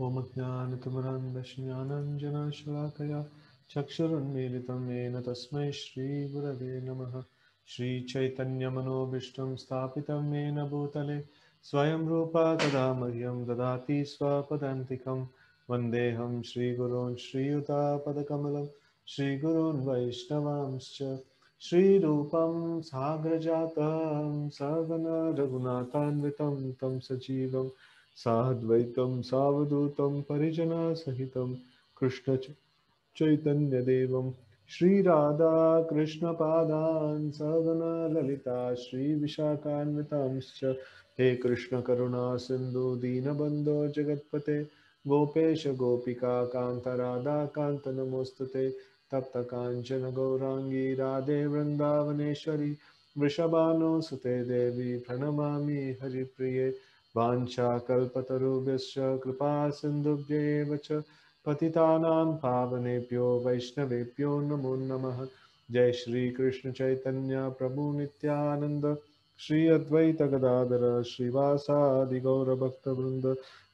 ॐ ज्ञानतिमरन्दश्ज्ञानञ्जनशलाकया चक्षुरुन्मीलितं येन तस्मै श्रीगुरवे नमः। श्रीचैतन्यमनोभीष्टं स्थापितं येन भूतले। स्वयं रूपा तदा मह्यं ददाति स्वपदान्तिकं। वन्देऽहं श्रीगुरोन् श्रीयुतापदकमलं। श्रीगुरून् वैष्णवांश्च। श्रीरूपं साग्रजातं सगन रघुनाथान्वितं तं सजीवं। साद्वैतं कृष्ण परिजनासहितं कृष्णचैतन्यदेवं ललिता श्री विशाखान्विता हे कृष्णकुणा सिंधु दीनबंधो जगत्पते। गोपेश, गोपिका, कान्त, राधा कांत नमोस्तुते। तप्त कांचन गौरांगी राधे वृंदावनेश्वरी वृषभानो सुते देवी प्रणमा हरिप्रिये। वाञ्छाकल्पतरुभ्यश्च कृपा सिन्धुभ्येव च पतितानां पावनेभ्यो वैष्णवेभ्यो नमो नमः। जय श्रीकृष्ण चैतन्य प्रभु नित्यानन्द। श्री अद्वैत गदाधर श्रीवासादि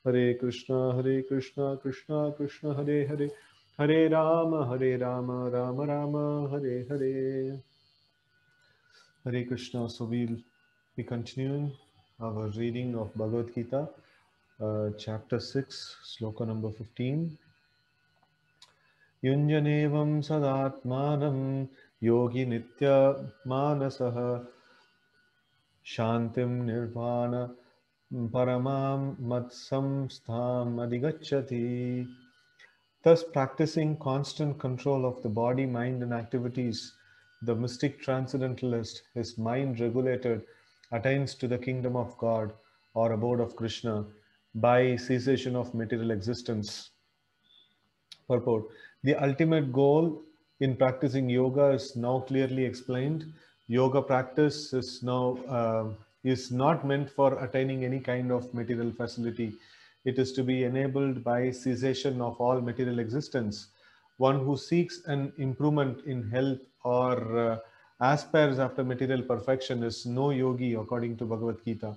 हरे कृष्णा हरे कृष्णा कृष्णा, कृष्ण, हरे हरे। हरे राम हरे राम राम राम, हरे हरे। krishna so we'll be continuing our reading of bhagavad gita uh, chapter 6 sloka number 15 युञ्जनेवं सदात्मानं योगी नित्यमानसः शान्तिं निर्वाण परमां मत्संस्थाम् अधिगच्छति Thus, practicing constant control of the body, mind, and activities, the mystic transcendentalist, his mind regulated, attains to the kingdom of God or abode of Krishna by cessation of material existence. Purport The ultimate goal in practicing yoga is now clearly explained. Yoga practice is now uh, is not meant for attaining any kind of material facility. It is to be enabled by cessation of all material existence. One who seeks an improvement in health or uh, aspires after material perfection is no yogi, according to Bhagavad Gita.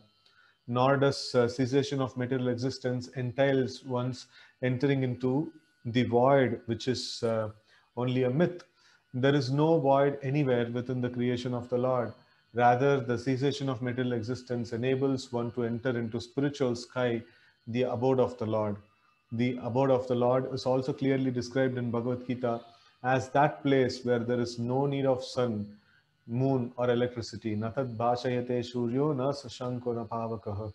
Nor does uh, cessation of material existence entails one's entering into the void, which is uh, only a myth. There is no void anywhere within the creation of the Lord. Rather, the cessation of material existence enables one to enter into spiritual sky, the abode of the Lord. The abode of the Lord is also clearly described in Bhagavad Gita as that place where there is no need of sun, moon, or electricity. Natad bhashayate shuryo na sashanko na pavakaha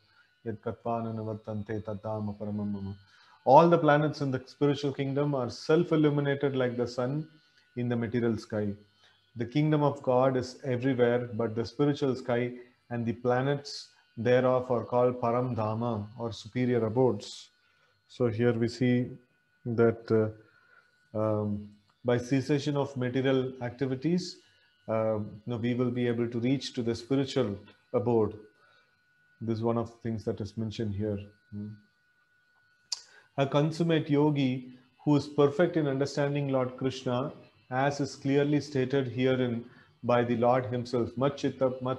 yad katvana navartante tadama paramam mama. All the planets in the spiritual kingdom are self-illuminated like the sun in the material sky. The kingdom of God is everywhere, but the spiritual sky and the planets thereof are called Param Dhama or superior abodes. So here we see that uh, um, by cessation of material activities, Um, you know, we will be able to reach to the spiritual abode. This is one of the things that is mentioned here. Hmm. A consummate yogi who is perfect in understanding Lord Krishna, as is clearly stated herein by the Lord Himself, Machita mat,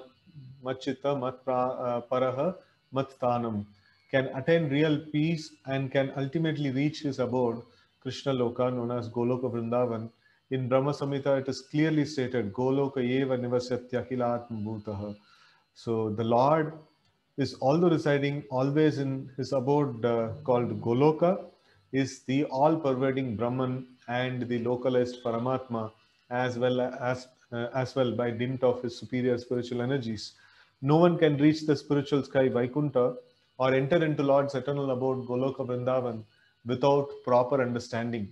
machita mat uh, paraha mattanam, can attain real peace and can ultimately reach his abode, Krishna Loka, known as Goloka Vrindavan. In Brahma Samhita, it is clearly stated, Goloka eva nivasatya kilatma bhutaha. So the Lord is although residing always in his abode uh, called Goloka, is the all-pervading Brahman and the localized Paramatma, as well as uh, as well by dint of his superior spiritual energies. No one can reach the spiritual sky Vaikuntha or enter into Lord's eternal abode Goloka Vrindavan without proper understanding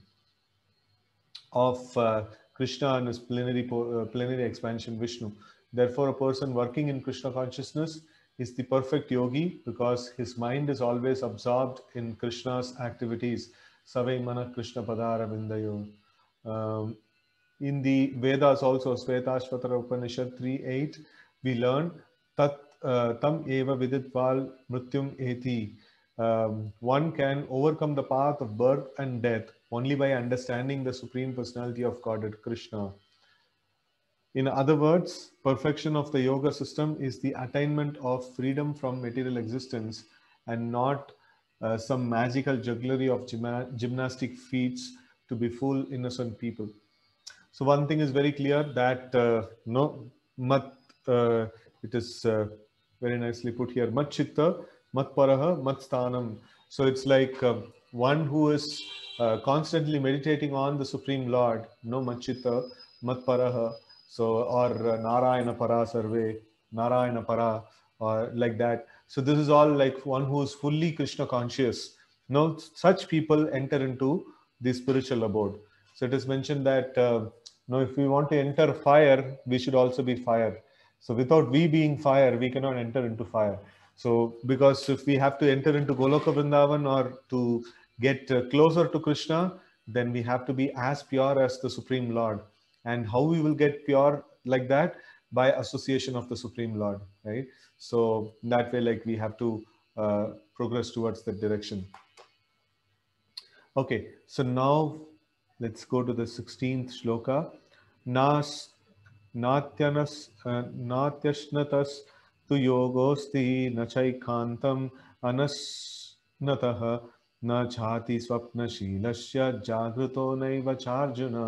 of uh, Krishna and his plenary, uh, plenary expansion Vishnu. Therefore, a person working in Krishna consciousness is the perfect yogi because his mind is always absorbed in Krishna's activities. Savai mana Krishna padara vindayo. Um, in the Vedas also, Svetashvatara Upanishad 3.8, we learn Tat uh, Tam Eva Viditval Mrityum Eti. Um, one can overcome the path of birth and death only by understanding the Supreme Personality of Godhead, Krishna. In other words, perfection of the yoga system is the attainment of freedom from material existence and not uh, some magical jugglery of gymna- gymnastic feats to befool innocent people. So one thing is very clear that uh, no mat uh, it is uh, very nicely put here mat chitta mat paraha mat sthanam. So it's like uh, one who is uh, constantly meditating on the Supreme Lord, no mat chitta mat paraha. So or uh, Narayana para sarve, Narayana para, or like that. So this is all like one who is fully Krishna conscious. No, such people enter into the spiritual abode. So it is mentioned that uh, no, if we want to enter fire, we should also be fire. So without we being fire, we cannot enter into fire. So because if we have to enter into Goloka Vrindavan or to get uh, closer to Krishna, then we have to be as pure as the Supreme Lord. And how we will get pure like that? By association of the Supreme Lord, right? So that way, like we have to uh, progress towards that direction. Okay, so now let's go to the 16th shloka. Nas natyanas uh, natyashnatas tu yogosti nachaikantam anasnatah na chati swapna shilasya jagruto naiva charjuna.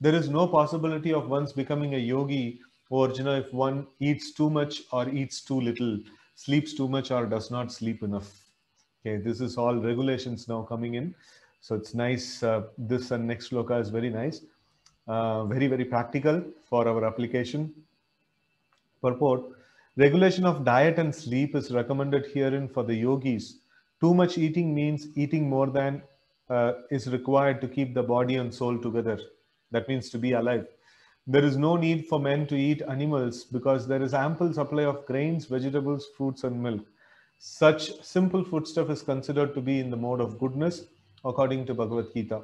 There is no possibility of once becoming a yogi or Arjuna if one eats too much or eats too little, sleeps too much or does not sleep enough. Okay, this is all regulations now coming in. So it's nice. Uh, this and next sloka is very nice. Uh, very, very practical for our application. Purport Regulation of diet and sleep is recommended herein for the yogis. Too much eating means eating more than uh, is required to keep the body and soul together. That means to be alive. There is no need for men to eat animals because there is ample supply of grains, vegetables, fruits, and milk. Such simple foodstuff is considered to be in the mode of goodness, according to Bhagavad Gita.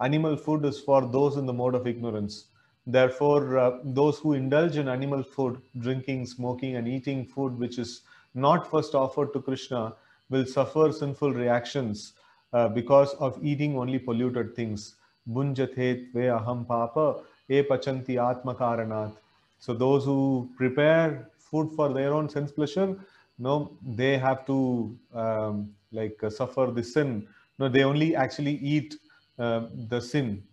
Animal food is for those in the mode of ignorance. Therefore, uh, those who indulge in animal food, drinking, smoking, and eating food which is not first offered to Krishna will suffer sinful reactions uh, because of eating only polluted things. Bunjathe tve aham papa e pachanti atma karanat. So those who prepare food for their own sense pleasure, no, they have to um, like uh, suffer the sin. No, they only actually eat uh, the sin.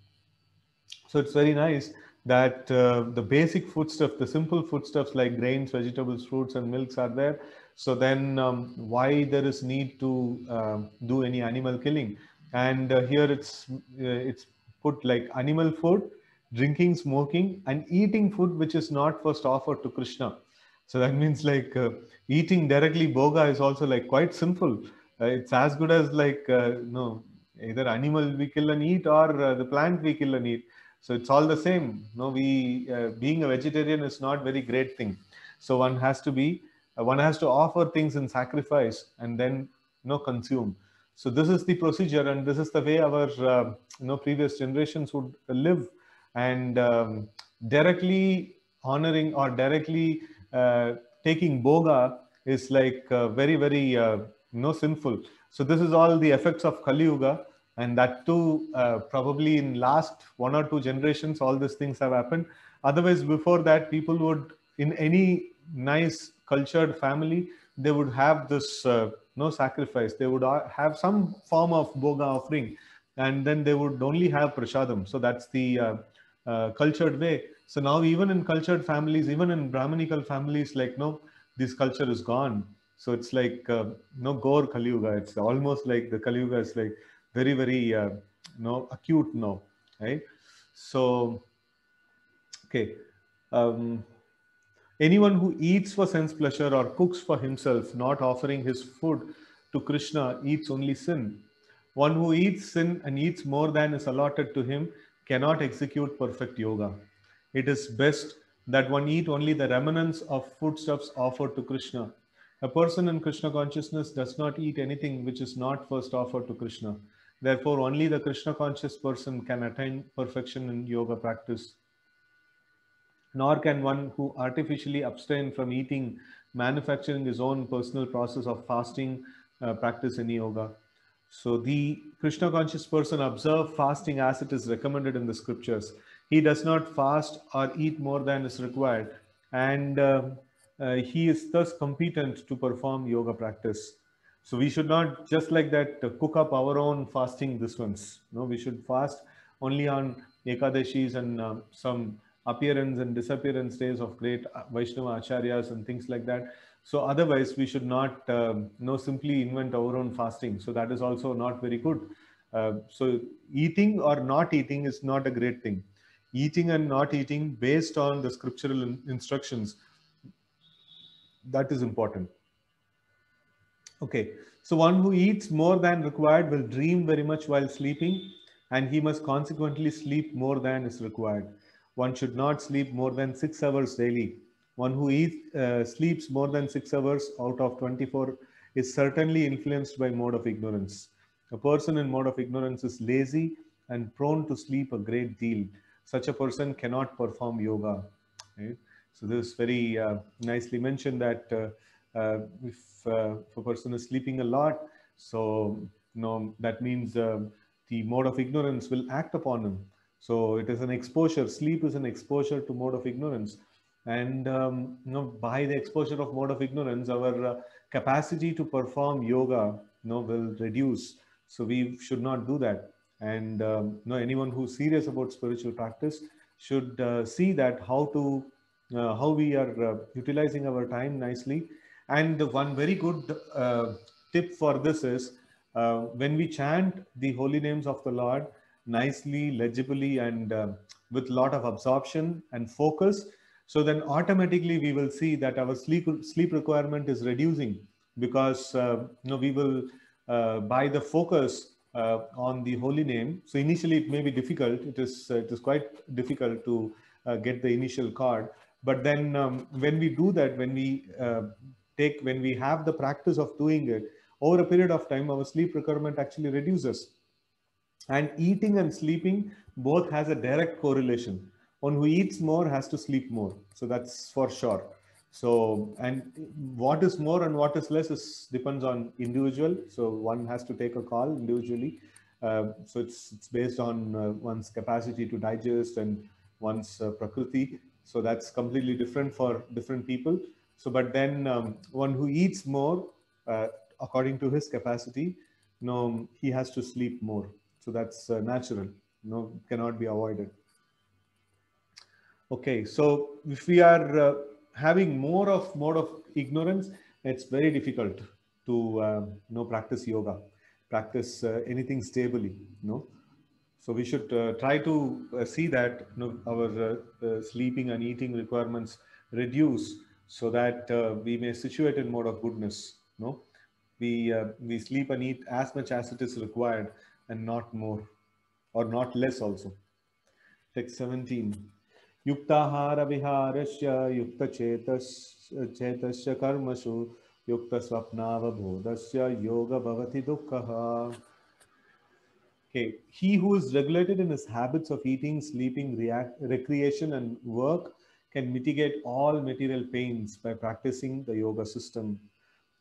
So it's very nice that uh, the basic foodstuff, the simple foodstuffs like grains, vegetables, fruits, and milks are there. So then, um, why there is need to um, do any animal killing? And uh, here it's uh, it's put like animal food, drinking, smoking, and eating food which is not first offered to Krishna. So that means like uh, eating directly bhoga is also like quite simple. Uh, it's as good as like uh, no either animal we kill and eat or uh, the plant we kill and eat so it's all the same. No we uh, being a vegetarian is not very great thing. So one has to be uh, one has to offer things in sacrifice and then you know consume. So this is the procedure and this is the way our uh, you know previous generations would live. And um, directly honoring or directly uh, taking bhoga is like uh, very very uh, know sinful. So this is all the effects of kali yuga and that too uh, probably in last one or two generations all these things have happened. Otherwise before that people would in any nice cultured family they would have this uh, no sacrifice. They would uh, have some form of bhoga offering. And then they would only have prashadam so that's the uh, uh, cultured way. So now even in cultured families even in brahmanical families like no this culture is gone. So it's like uh, no gore kali yuga. It's almost like the kali yuga is like very very uh, no acute now right? So okay um, anyone who eats for sense pleasure or cooks for himself not offering his food to krishna eats only sin. One who eats sin and eats more than is allotted to him cannot execute perfect yoga. It is best that one eat only the remnants of foodstuffs offered to krishna. A person in krishna consciousness does not eat anything which is not first offered to krishna Therefore, only the Krishna conscious person can attain perfection in yoga practice. Nor can one who artificially abstain from eating, manufacturing his own personal process of fasting, uh, practice any yoga. So, the Krishna conscious person observe fasting as it is recommended in the scriptures. He does not fast or eat more than is required, and uh, uh, he is thus competent to perform yoga practice. So we should not just like that uh, cook up our own fasting this ones. No, we should fast only on Ekadashis and uh, some appearance and disappearance days of great uh, Vaishnava acharyas and things like that. So otherwise, we should not um, no simply invent our own fasting. So that is also not very good. Uh, so eating or not eating is not a great thing. Eating and not eating based on the scriptural in- instructions, that is important. Okay, so one who eats more than required will dream very much while sleeping, and he must consequently sleep more than is required. One should not sleep more than six hours daily. One who eats, uh, sleeps more than six hours out of 24 is certainly influenced by mode of ignorance. A person in mode of ignorance is lazy and prone to sleep a great deal. Such a person cannot perform yoga. Right? So this is very uh, nicely mentioned that uh, if, uh, if a person is sleeping a lot, so you know that means uh, the mode of ignorance will act upon him. So it is an exposure. Sleep is an exposure to mode of ignorance, and um, you know by the exposure of mode of ignorance, our uh, capacity to perform yoga you know will reduce. So we should not do that. And um, you know anyone who's serious about spiritual practice should uh, see that how to uh, how we are uh, utilizing our time nicely. And the one very good uh, tip for this is uh, when we chant the holy names of the Lord nicely, legibly, and uh, with lot of absorption and focus, so then automatically we will see that our sleep sleep requirement is reducing because uh, you know we will uh, by the focus uh, on the holy name. So initially it may be difficult. It is it is quite difficult to uh, get the initial card but then um, when we do that when we uh, take when we have the practice of doing it over a period of time our sleep requirement actually reduces. And eating and sleeping both has a direct correlation. One who eats more has to sleep more. So that's for sure. So and what is more and what is less is depends on individual. So one has to take a call individually. Uh, so it's it's based on uh, one's capacity to digest and one's uh, prakriti. So that's completely different for different people so but then um, one who eats more uh, according to his capacity know he has to sleep more. So that's uh, natural know cannot be avoided. Okay so if we are uh, having more of mode of ignorance it's very difficult to uh, you know practice yoga practice uh, anything stably know so we should uh, try to see that you know, our sleeping and eating requirements reduce so that uh, we may situate in mode of goodness. No, we uh, we sleep and eat as much as it is required and not more, or not less also. Text 17. युक्ताहार विहारस्य युक्तचेतस् चेतस्य कर्मसु युक्तस्वप्नावबोधस्य योग भवति दुःखः Okay, he who is regulated in his habits of eating, sleeping, react, recreation, and work can mitigate all material pains by practicing the yoga system.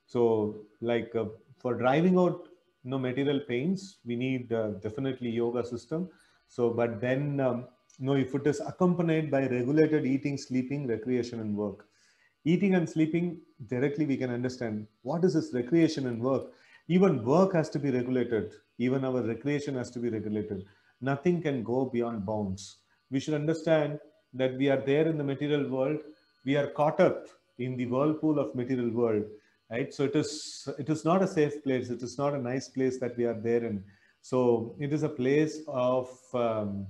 So, like uh, for driving out no material pains, we need uh, definitely yoga system. So, but then um, no, if it is accompanied by regulated eating, sleeping, recreation, and work, eating and sleeping directly we can understand what is this recreation and work. Even work has to be regulated even our recreation has to be regulated. Nothing can go beyond bounds. We should understand that we are there in the material world. We are caught up in the whirlpool of material world, right? So it is it is not a safe place. It is not a nice place that we are there in. So it is a place of um,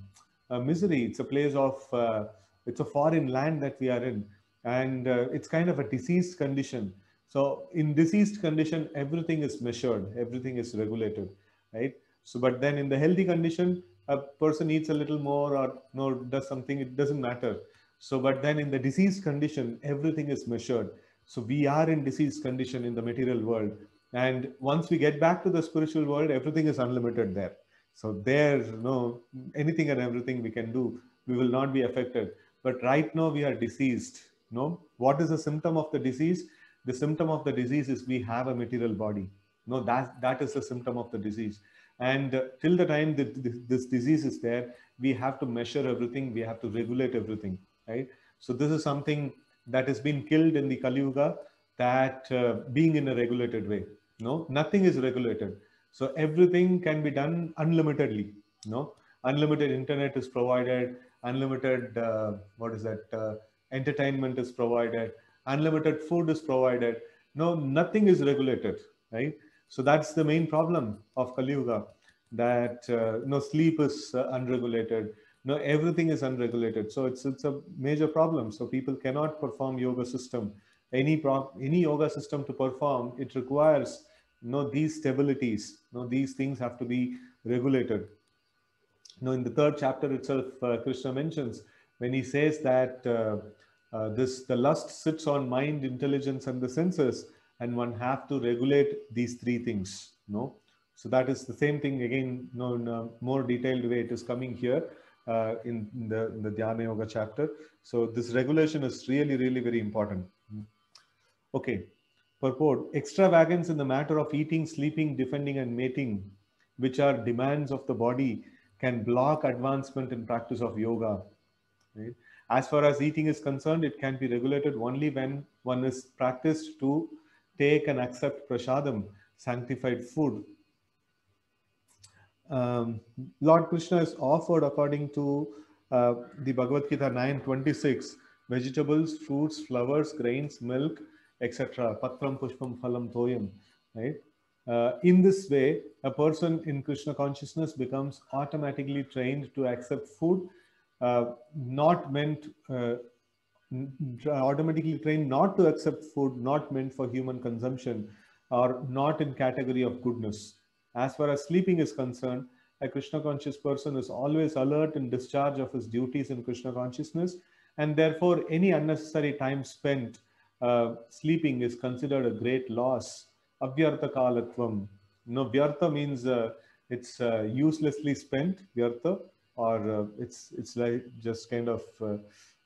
a misery. It's a place of uh, it's a foreign land that we are in, and uh, it's kind of a diseased condition. So in diseased condition, everything is measured, everything is regulated right? So, but then in the healthy condition, a person eats a little more or no does something, it doesn't matter. So, but then in the disease condition, everything is measured. So we are in disease condition in the material world. And once we get back to the spiritual world, everything is unlimited there. So there's no anything and everything we can do. We will not be affected. But right now we are diseased. No, what is the symptom of the disease? The symptom of the disease is we have a material body no, that, that is the symptom of the disease. And till the time that this disease is there, we have to measure everything, we have to regulate everything, right? So this is something that has been killed in the Kali Yuga, that uh, being in a regulated way. no nothing is regulated so everything can be done unlimitedly no unlimited internet is provided unlimited uh, what is that uh, entertainment is provided unlimited food is provided no nothing is regulated right so that's the main problem of kali yuga that uh, no sleep is uh, unregulated. No everything is unregulated. So it's it's a major problem. So people cannot perform yoga system. Any pro- any yoga system to perform it requires you know these stabilities. You know these things have to be regulated. You know in the third chapter itself uh, krishna mentions when he says that uh, uh, this the lust sits on mind intelligence and the senses and one have to regulate these three things no? So that is the same thing again you know, in a more detailed way it is coming here uh, in, in the in the dhyana yoga chapter. So this regulation is really really very important. Okay. Purport extravagance in the matter of eating sleeping defending and mating which are demands of the body can block advancement in practice of yoga. Right? as far as eating is concerned it can be regulated only when one is practiced to take and accept prasadam sanctified food. Um, lord krishna is offered according to uh, the bhagavad gita 926 vegetables fruits flowers grains milk etc patram pushpam phalam toyam right? Uh, in this way, a person in Krishna consciousness becomes automatically trained to accept food, uh, not meant, uh, automatically trained not to accept food, not meant for human consumption, or not in category of goodness. As far as sleeping is concerned, a Krishna conscious person is always alert in discharge of his duties in Krishna consciousness, and therefore any unnecessary time spent uh, sleeping is considered a great loss avyartha kalatvam. No, vyartha means uh, it's uh, uselessly spent, vyartha, or uh, it's it's like just kind of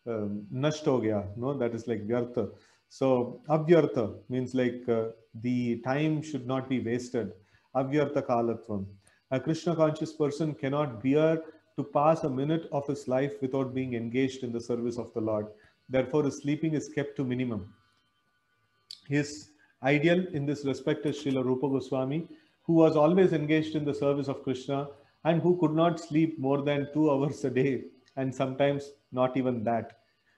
No, that is like vyartha. So avyartha means like uh, the time should not be wasted. Avyartha kalatvam. A Krishna conscious person cannot bear to pass a minute of his life without being engaged in the service of the Lord. Therefore, his sleeping is kept to minimum. His ideal in this respect is Srila Rupa Goswami, who was always engaged in the service of Krishna and who could not sleep more than two hours a day and sometimes not even that.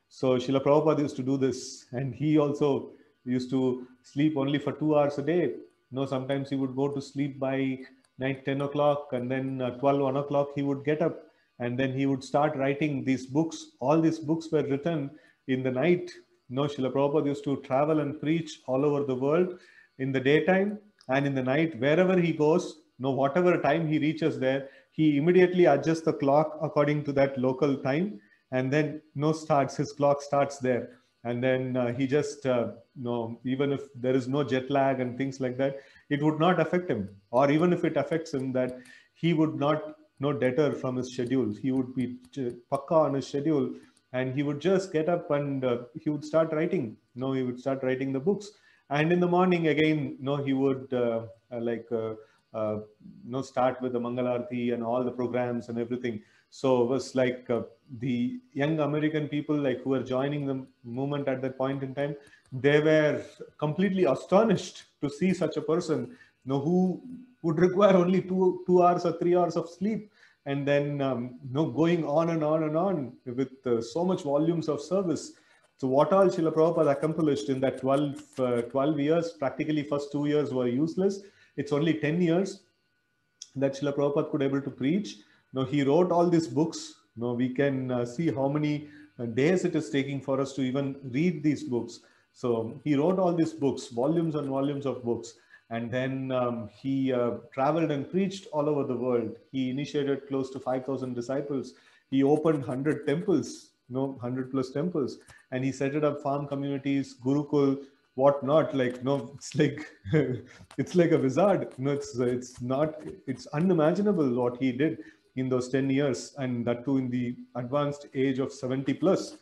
So Srila Prabhupada used to do this and he also used to sleep only for two hours a day. No, sometimes he would go to sleep by night 10 o'clock and then uh, 12, 1 o'clock he would get up and then he would start writing these books. All these books were written in the night no, Srila Prabhupada used to travel and preach all over the world in the daytime and in the night, wherever he goes, no, whatever time he reaches there, he immediately adjusts the clock according to that local time and then no starts, his clock starts there. And then uh, he just, uh, no, even if there is no jet lag and things like that, it would not affect him. Or even if it affects him, that he would not no deter from his schedule. He would be pakka on his schedule and he would just get up and uh, he would start writing you know he would start writing the books and in the morning again you know he would uh, uh, like uh, uh, you know start with the mangalarti and all the programs and everything so it was like uh, the young american people like who were joining the movement at that point in time they were completely astonished to see such a person you know who would require only two two hours or three hours of sleep and then um, you know going on and on and on with uh, so much volumes of service. So what all Srila Prabhupada accomplished in that 12, uh, 12 years, practically first two years were useless. It's only 10 years that Srila Prabhupada could able to preach. Now he wrote all these books. Now we can uh, see how many uh, days it is taking for us to even read these books. So he wrote all these books, volumes and volumes of books and then um, he uh, traveled and preached all over the world. He initiated close to 5,000 disciples. He opened 100 temples, you know, 100 plus temples, and he set it up farm communities, Gurukul, whatnot. Like, no, it's like it's like a wizard. No, it's it's not. It's unimaginable what he did in those 10 years, and that too in the advanced age of 70 plus.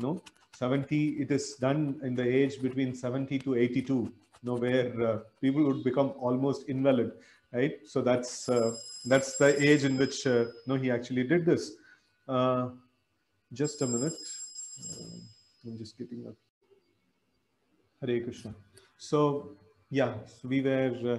No, 70. It is done in the age between 70 to 82 you know, where uh, people would become almost invalid, right? So that's uh, that's the age in which uh, no, he actually did this. Uh, just a minute. Uh, I'm just getting up. Hare Krishna. So Yeah, so we were uh,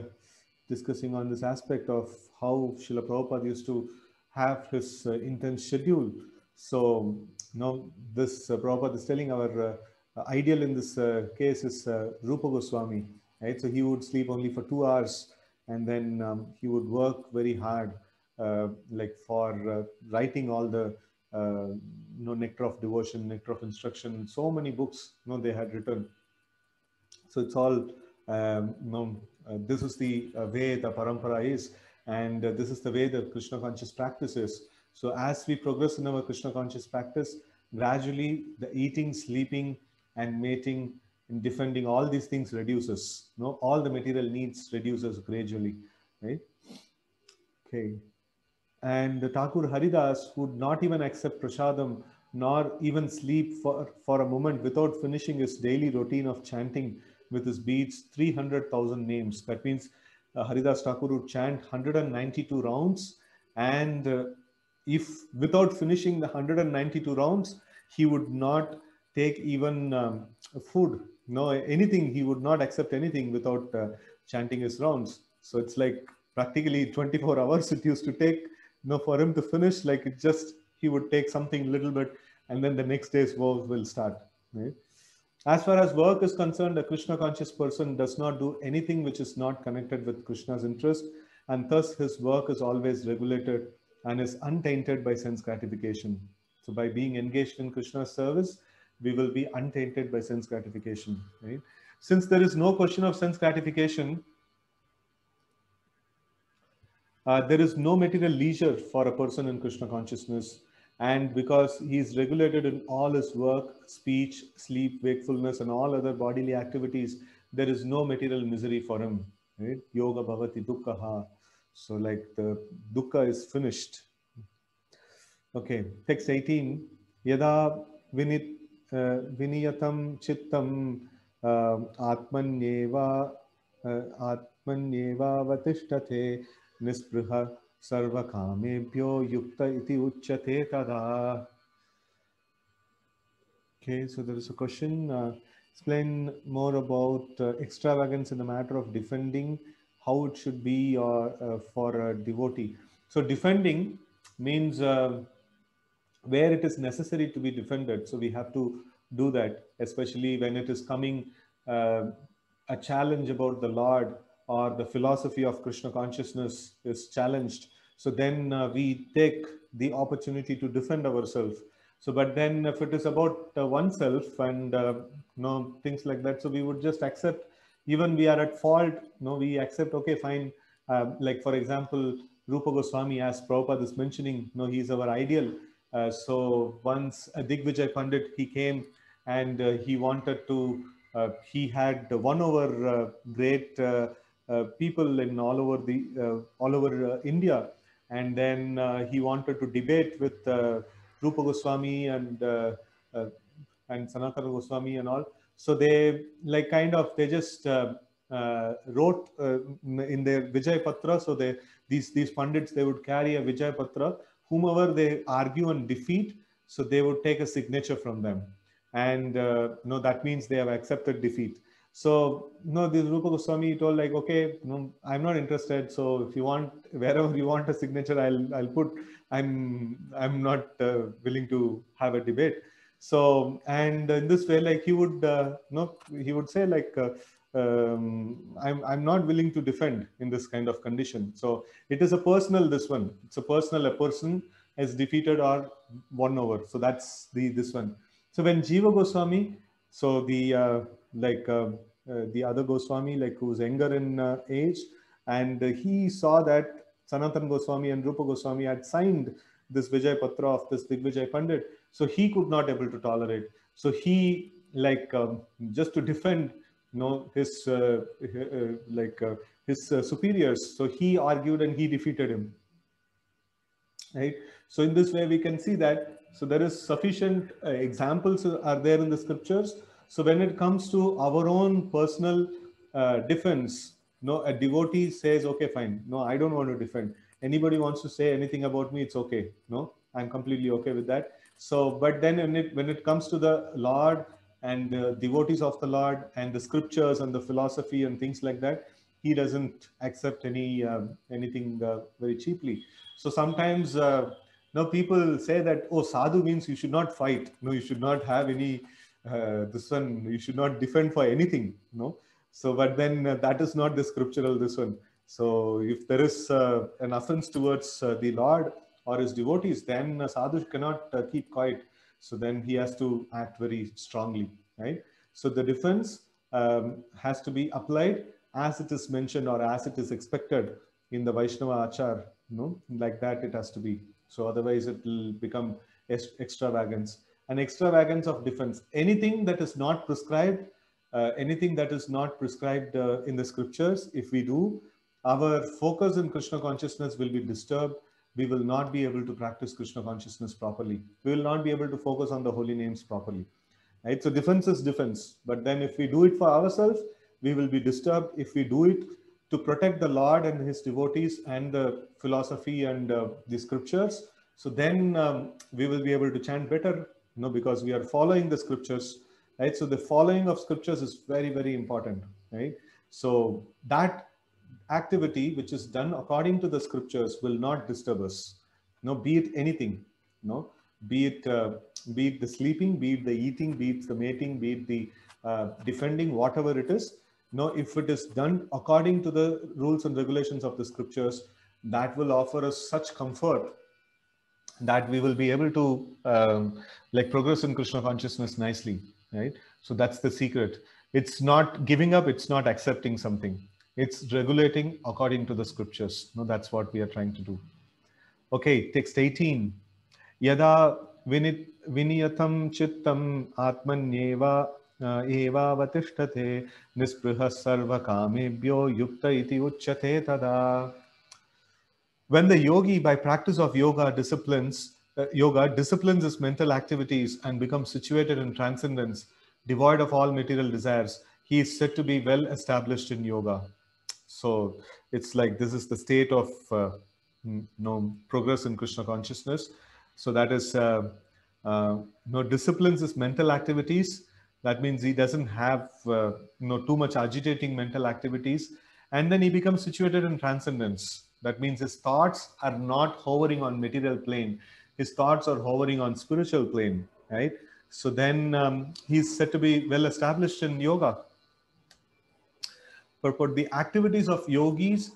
discussing on this aspect of how Srila Prabhupada used to have his uh, intense schedule. So, you know, this uh, Prabhupada is telling our uh, ideal in this uh, case is Rupa Goswami, right? So he would sleep only for two hours and then um, he would work very hard, uh, like for uh, writing all the, uh, you know, Nectar of Devotion, Nectar of Instruction, so many books, you know, they had written. So it's all, um, you know, this is the way the parampara is, and uh, this is the way the Krishna conscious practice is. So as we progress in our Krishna conscious practice, gradually the eating, sleeping, and mating and defending all these things reduces. No, all the material needs reduces gradually, right? Okay. And the Thakur Haridas would not even accept prasadam nor even sleep for, for a moment without finishing his daily routine of chanting with his beads 300,000 names. That means uh, Haridas Thakur would chant 192 rounds and uh, if without finishing the 192 rounds, he would not take even um, food, no anything. He would not accept anything without uh, chanting his rounds. So it's like practically 24 hours it used to take, know, for him to finish. Like it just he would take something little bit, and then the next day's work will start. Right? As far as work is concerned, a Krishna conscious person does not do anything which is not connected with Krishna's interest, and thus his work is always regulated and is untainted by sense gratification. So by being engaged in Krishna's service, we will be untainted by sense gratification. Right? Since there is no question of sense gratification, uh, there is no material leisure for a person in Krishna consciousness. And because he's regulated in all his work, speech, sleep, wakefulness, and all other bodily activities, there is no material misery for him. Yoga bhavati dukkha. So like the dukkha is finished. Okay, text 18. Yada vinit, uh, viniyatam chittam uh, atmanyeva uh, atmanyeva vatishthathe nispruha सर्वकामेभ्यो युक्त इति उच्यते तदा Okay, so there is a question. Uh, explain more about uh, extravagance in the matter of defending, how it should be uh, uh, for a devotee. So defending means uh, where it is necessary to be defended. So we have to do that, especially when it is coming uh, a challenge about the Lord or the philosophy of Krishna consciousness is challenged. So then uh, we take the opportunity to defend ourselves. So, but then if it is about uh, oneself and uh, you know things like that, so we would just accept. Even we are at fault, you know, we accept. Okay, fine. Uh, like for example, Rupa Goswami, as Prabhupada is mentioning, you know, he's our ideal. Uh, so once a Digvijay Pandit, he came and uh, he wanted to, uh, he had won over great Uh, people in all over the, uh, all over uh, India. And then he wanted to debate with Rupa Goswami and, and Sanatana Goswami and all. So they like kind of, they just wrote in their Vijay Patra. So they, these, these Pandits, they would carry a Vijay Patra whomever they argue and defeat, so they would take a signature from them. And uh, no, that means they have accepted defeat. So no, this Rupa Goswami told like, okay, no, I'm not interested. So if you want, wherever you want a signature, I'll I'll put. I'm I'm not uh, willing to have a debate. So and in this way, like he would, uh, no, he would say like, uh, um, I'm, I'm not willing to defend in this kind of condition. So it is a personal, this one, it's a personal, a person is defeated or won over. So that's the, this one. So when Jiva Goswami, so the, uh, like uh, uh, the other Goswami, like who's younger in uh, age, and he saw that Sanatan Goswami and Rupa Goswami had signed this Vijay Patra of this Digvijay Pandit. So he could not able to tolerate. So he like um, just to defend know his uh, uh, like uh, his superiors. So he argued and he defeated him. Right. So in this way, we can see that. So there is sufficient examples are there in the scriptures. So when it comes to our own personal defense, no, a devotee says, okay, fine. No, I don't want to defend. Anybody wants to say anything about me, it's okay. No, I'm completely okay with that. So, but then when it when it comes to the Lord and uh, devotees of the Lord and the scriptures and the philosophy and things like that, he doesn't accept any um, anything uh, very cheaply. So sometimes, uh, no people say that oh, sadhu means you should not fight. No, you should not have any. Uh, this one you should not defend for anything. No. So, but then uh, that is not the scriptural. This one. So, if there is uh, an offense towards the Lord or his devotees, then a sadhu cannot keep quiet so then he has to act very strongly, right? So the defense um, has to be applied as it is mentioned or as it is expected in the Vaishnava Achar, you know, like that it has to be. So otherwise it will become extravagance. An extravagance of defense. Anything that is not prescribed, uh, anything that is not prescribed uh, in the scriptures, if we do, our focus in Krishna consciousness will be disturbed we will not be able to practice Krishna consciousness properly. We will not be able to focus on the holy names properly. Right? So defense is defense. But then if we do it for ourselves, we will be disturbed. If we do it to protect the Lord and his devotees and the philosophy and uh, the scriptures, so then um, we will be able to chant better, you know, because we are following the scriptures, right? So the following of scriptures is very, very important, right? So that activity which is done according to the scriptures will not disturb us. No, be it anything, no, be it uh, be it the sleeping, be it the eating, be it the mating, be it the uh, defending, whatever it is. No, if it is done according to the rules and regulations of the scriptures, that will offer us such comfort that we will be able to um, like progress in Krishna consciousness nicely, right? So that's the secret. It's not giving up. It's not accepting something it's regulating according to the scriptures. No, that's what we are trying to do. Okay, text 18. Yada vinit viniyatam chittam atmanyeva एवावतिष्ठते निस्पृहः सर्वकामेभ्यो युक्त इति उच्यते tada. when the yogi, by practice of yoga, disciplines uh, yoga disciplines his mental activities and becomes situated in transcendence, devoid of all material desires, he is said to be well established in yoga. So it's like this is the state of uh, progress in Krishna consciousness. So that is uh, uh, know, disciplines his mental activities. That means he doesn't have uh, you know too much agitating mental activities, and then he becomes situated in transcendence. That means his thoughts are not hovering on material plane. His thoughts are hovering on spiritual plane, right? So then um, he's said to be well established in yoga purport, the activities of yogis,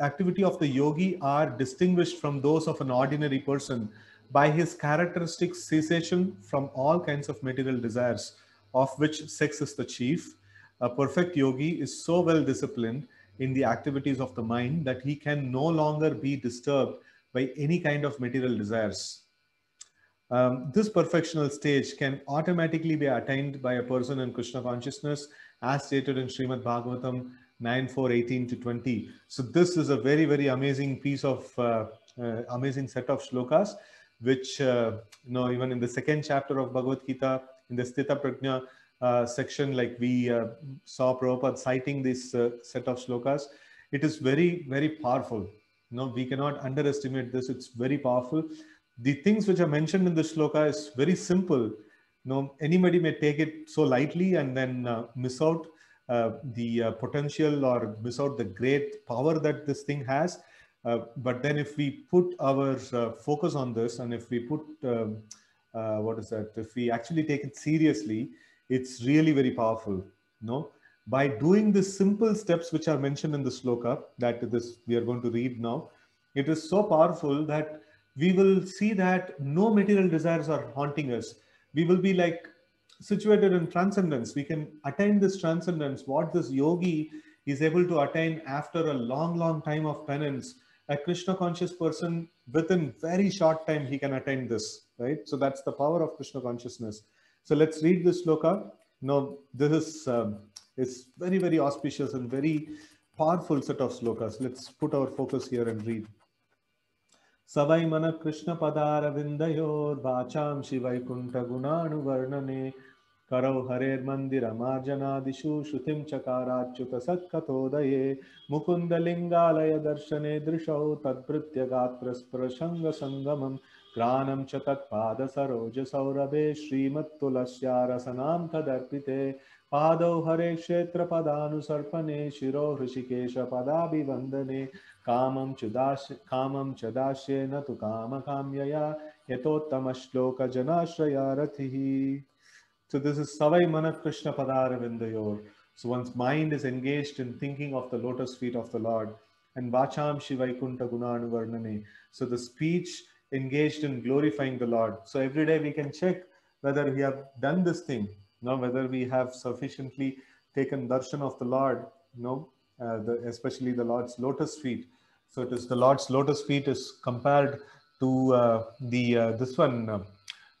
activity of the yogi are distinguished from those of an ordinary person by his characteristic cessation from all kinds of material desires, of which sex is the chief. A perfect yogi is so well disciplined in the activities of the mind that he can no longer be disturbed by any kind of material desires. Um, this perfectional stage can automatically be attained by a person in Krishna consciousness as stated in Srimad Bhagavatam 9, 4, 18 to 20. So this is a very, very amazing piece of, uh, uh, amazing set of shlokas, which, uh, you know, even in the second chapter of Bhagavad Gita, in the Sthita Prajna section, like we uh, saw Prabhupada citing this uh, set of shlokas, it is very, very powerful. No, we cannot underestimate this. It's very powerful. The things which are mentioned in the shloka is very simple No, anybody may take it so lightly and then uh, miss out uh, the uh, potential or miss out the great power that this thing has. Uh, but then if we put our uh, focus on this and if we put, um, uh, what is that, if we actually take it seriously, it's really very powerful. No, by doing the simple steps which are mentioned in the sloka that this we are going to read now, it is so powerful that we will see that no material desires are haunting us we will be like situated in transcendence. We can attain this transcendence, what this yogi is able to attain after a long, long time of penance. A Krishna conscious person, within very short time, he can attain this, right? So that's the power of Krishna consciousness. So let's read this sloka. Now, this is um, is very, very auspicious and very powerful set of slokas. Let's put our focus here and read. सवै मन कृष्ण पदारविन्दयोर्वाचां शिवैकुण्ठगुणानुवर्णने करौ हरेर्मन्दिरमार्जनादिषु श्रुतिं चकाराच्युत सत्कथोदये मुकुन्दलिङ्गालय दर्शने दृशौ तद्भृत्य गात्रस्पृशङ्गसङ्गमं प्राणम च तत्द सरोज सौरभे श्रीमत्लश्यारसना पाद हरे क्षेत्र पदासर्पणे शिरो हृषिकेश पदाभिवंदने कामं चुदाश कामं च दाश्ये न तु कामकाम्यया यतोत्तमश्लोक जनाश्रया रथि सो दिस इज़ सवै मन कृष्ण पदारविंद your so one's mind is engaged in thinking of the lotus feet of the Lord and वाचाम शिवैकुंठ गुणानुवर्णने so the speech engaged in glorifying the Lord. So every day we can check whether we have done this thing, you know, whether we have sufficiently taken darshan of the Lord, you know, uh, the, especially the Lord's lotus feet. So it is the Lord's lotus feet is compared to uh, the uh, this one uh,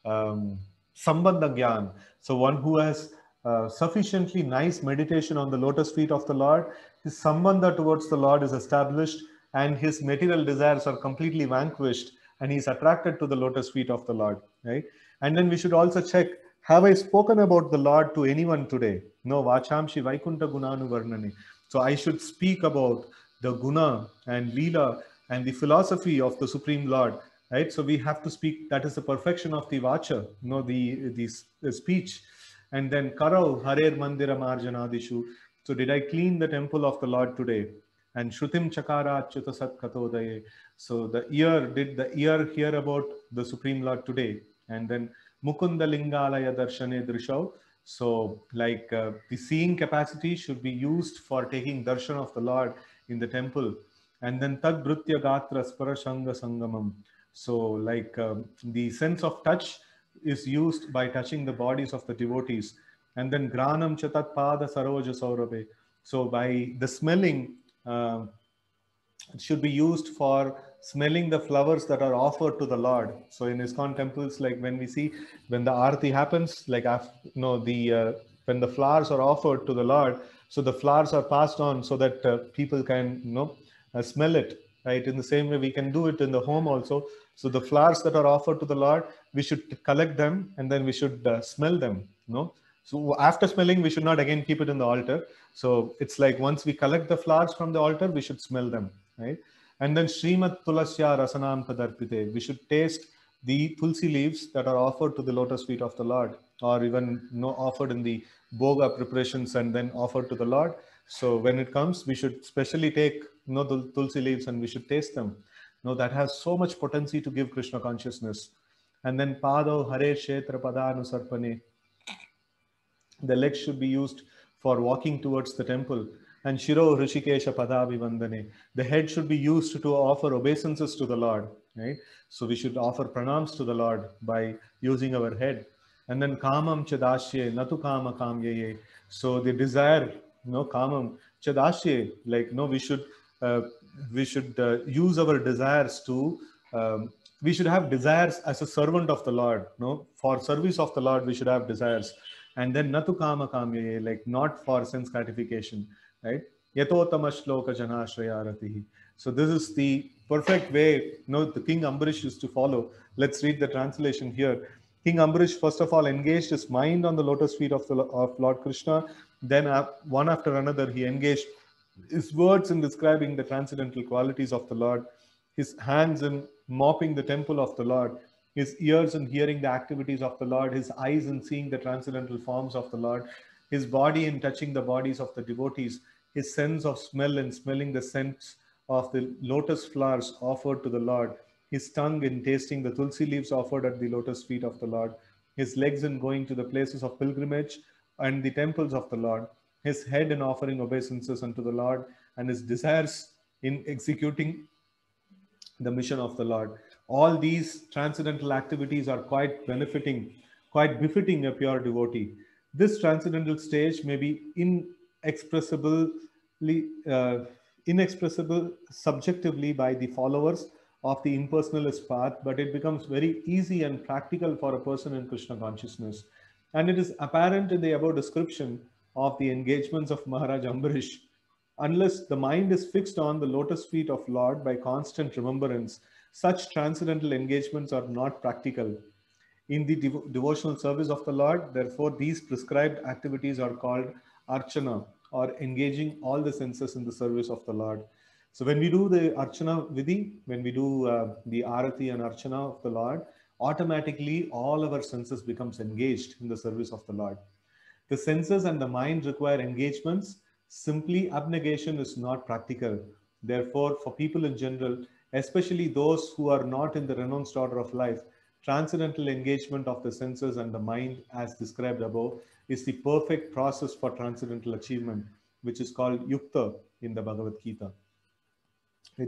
um, Sambandha Gyan. So one who has uh, sufficiently nice meditation on the lotus feet of the Lord, his sambandha towards the Lord is established and his material desires are completely vanquished and he is attracted to the lotus feet of the Lord, right? And then we should also check, have I spoken about the Lord to anyone today? No, Vachamshi Vaikunta Gunanu Varnani. So I should speak about the guna and leela and the philosophy of the Supreme Lord right so we have to speak that is the perfection of the vacha you know the the, the speech and then karau harer mandira marjanadishu so did i clean the temple of the lord today and shrutim chakara achyuta sat katodaye so the ear did the ear hear about the supreme lord today? And then mukunda lingalaya darshane drishau. So like uh, the seeing capacity should be used for taking darshan of the lord in the temple. And then tad brutya gatra sparashanga sangamam. So, like um, the sense of touch is used by touching the bodies of the devotees. And then granam chatat pada saroja saurabe. So, by the smelling, uh, it should be used for smelling the flowers that are offered to the Lord. So, in ISKCON temples, like when we see when the arati happens, like after, you know, the uh, when the flowers are offered to the Lord, so the flowers are passed on so that uh, people can you know uh, smell it right in the same way we can do it in the home also so the flowers that are offered to the Lord, we should collect them and then we should uh, smell them. No. So after smelling, we should not again keep it in the altar. So it's like once we collect the flowers from the altar, we should smell them, right? And then Srimat Tulasya Rasanam Tadarpite. We should taste the tulsi leaves that are offered to the lotus feet of the Lord, or even you know, offered in the bhoga preparations and then offered to the Lord. So when it comes, we should specially take you know, the tulsi leaves and we should taste them no, that has so much potency to give Krishna consciousness. And then Pado Hare Kshetra Padanusarpane. The legs should be used for walking towards the temple. And Shiro Rishikesha Padavivandane. The head should be used to offer obeisances to the Lord. Right? So we should offer pranams to the Lord by using our head. And then Kamam Chadashye, Natu Kama Kamyaye. So the desire, no Kamam Chadashye, like no, we should uh, we should uh, use our desires to um, we should have desires as a servant of the lord no for service of the lord we should have desires and then natu kama kamye like not for sense gratification right? Yatotama shloka janashrayaratihi so this is the perfect way you know the king ambarish used to follow. Let's read the translation here. King ambarish first of all engaged his mind on the lotus feet of the of lord krishna. Then uh, one after another he engaged his words in describing the transcendental qualities of the Lord, his hands in mopping the temple of the Lord, his ears in hearing the activities of the Lord, his eyes in seeing the transcendental forms of the Lord, his body in touching the bodies of the devotees, his sense of smell in smelling the scents of the lotus flowers offered to the Lord, his tongue in tasting the tulsi leaves offered at the lotus feet of the Lord, his legs in going to the places of pilgrimage and the temples of the Lord, his head in offering obeisances unto the Lord, and his desires in executing the mission of the Lord. All these transcendental activities are quite benefiting, quite befitting a pure devotee. This transcendental stage may be inexpressibly, uh, inexpressible subjectively by the followers of the impersonalist path, but it becomes very easy and practical for a person in Krishna consciousness. And it is apparent in the above description of the engagements of Maharaj Ambarish, unless the mind is fixed on the lotus feet of Lord by constant remembrance, such transcendental engagements are not practical. in the devo devotional service of the Lord. Therefore, these prescribed activities are called archana or engaging all the senses in the service of the Lord. So when we do the archana vidhi, when we do uh, the arati and archana of the Lord, automatically all our senses becomes engaged in the service of the Lord. The senses and the mind require engagements. Simply abnegation is not practical. Therefore, for people in general, especially those who are not in the renounced order of life, transcendental engagement of the senses and the mind, as described above, is the perfect process for transcendental achievement, which is called yukta in the Bhagavad Gita.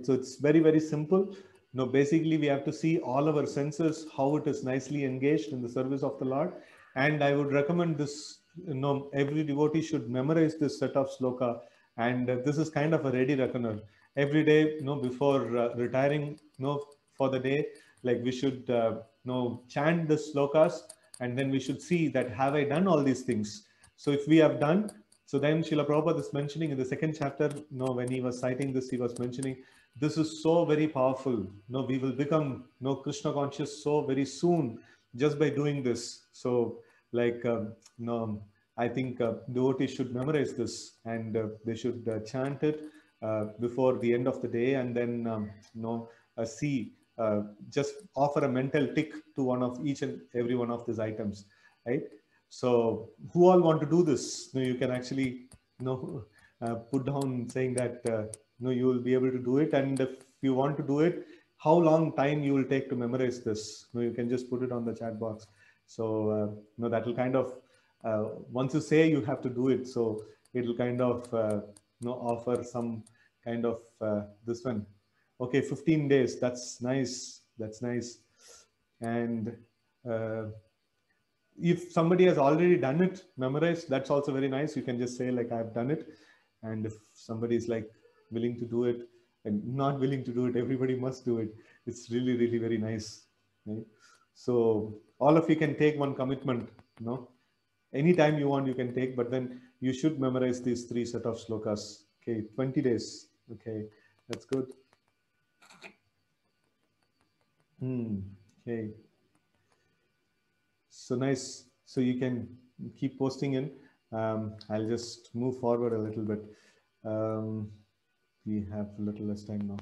So it's very, very simple. No, basically, we have to see all our senses, how it is nicely engaged in the service of the Lord. And I would recommend this, you know, every devotee should memorize this set of sloka. And this is kind of a ready reckoner. Every day, you know, before uh, retiring, you know, for the day, like we should, uh, you know, chant the slokas and then we should see that have I done all these things? So if we have done, so then Srila Prabhupada is mentioning in the second chapter, you know, when he was citing this, he was mentioning, this is so very powerful. You know, we will become you know, Krishna conscious so very soon just by doing this. So like, um, you know, I think uh, devotees should memorize this and uh, they should uh, chant it before the end of the day and then, um, you know, uh, see uh, just offer a mental tick to one of each and every one of these items, right? So who all want to do this? You, know, you can actually you know, uh, put down saying that uh, you, know, you will be able to do it. And if you want to do it, how long time you will take to memorize this? You, know, you can just put it on the chat box. So uh, you know, that will kind of, uh, once you say you have to do it, so it'll kind of you know, offer some kind of this one. Okay 15 days. That's nice. That's nice. And uh, if somebody has already done it memorized that's also very nice. You can just say like i've done it. And if somebody is like willing to do it and not willing to do it everybody must do it. It's really really very nice right? so all of you can take one commitment you know. Anytime you want you can take but then you should memorize these three set of slokas okay 20 days okay that's good Hmm. Okay. So nice. So you can keep posting in. Um, I'll just move forward a little bit. Um, we have a little less time now.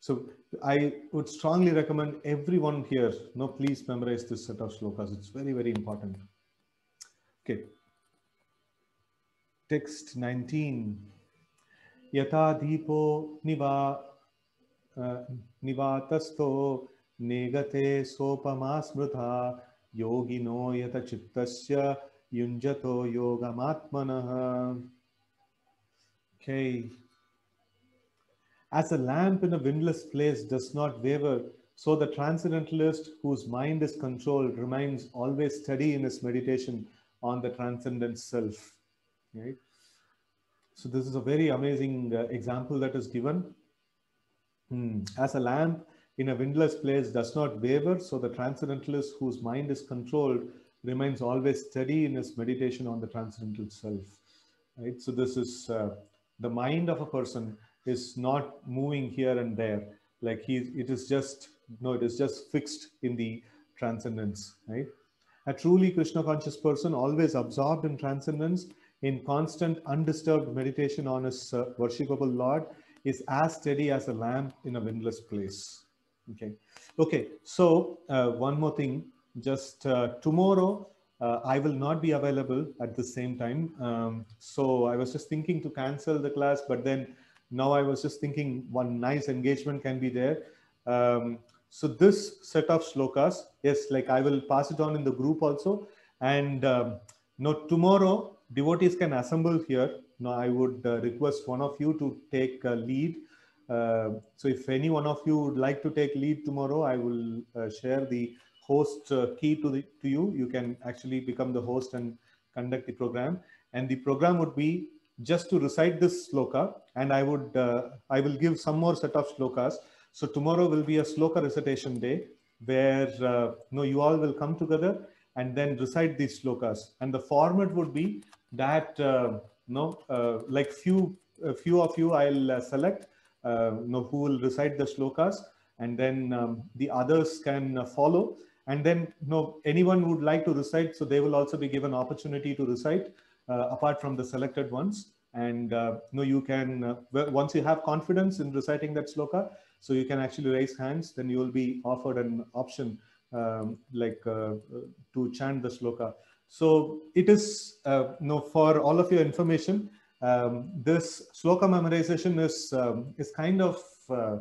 So I would strongly recommend everyone here, no, please memorize this set of slokas. It's very, very important. Okay text 19 Yata dipo niva uh, nivatasto negate sopama yogi no yata chittasya yunjato yoga yogamatmanah okay. As a lamp in a windless place does not waver, so the transcendentalist whose mind is controlled remains always steady in his meditation on the transcendent self. Right? So this is a very amazing uh, example that is given. Hmm. As a lamp in a windless place does not waver, so the transcendentalist whose mind is controlled remains always steady in his meditation on the transcendental self. Right? So this is uh, the mind of a person is not moving here and there. Like he, it is just no, it is just fixed in the transcendence. Right? A truly Krishna conscious person, always absorbed in transcendence, in constant undisturbed meditation on his uh, worshipable Lord, is as steady as a lamp in a windless place. Okay. Okay. So uh, one more thing, just uh, tomorrow, uh, I will not be available at the same time. Um, so I was just thinking to cancel the class, but then now I was just thinking one nice engagement can be there. Um, so this set of slokas, yes, like I will pass it on in the group also. And um, now tomorrow, devotees can assemble here. Now I would uh, request one of you to take a lead uh, so if any one of you would like to take lead tomorrow, I will uh, share the host uh, key to, the, to you. You can actually become the host and conduct the program. And the program would be just to recite this sloka. And I would, I will give some more set of slokas. So tomorrow will be a sloka recitation day where uh, you all will come together and then recite these slokas. And the format would be that, uh, know, uh, like few, a few of you I'll select uh, know, who will recite the shlokas and then um, the others can uh, follow And then, no, anyone would like to recite, so they will also be given opportunity to recite uh, apart from the selected ones. And uh, you can uh, once you have confidence in reciting that sloka, so you can actually raise hands. Then you will be offered an option um, like uh, to chant the sloka. So it is, uh, you know, for all of your information, um, this sloka memorization is um, is kind of uh,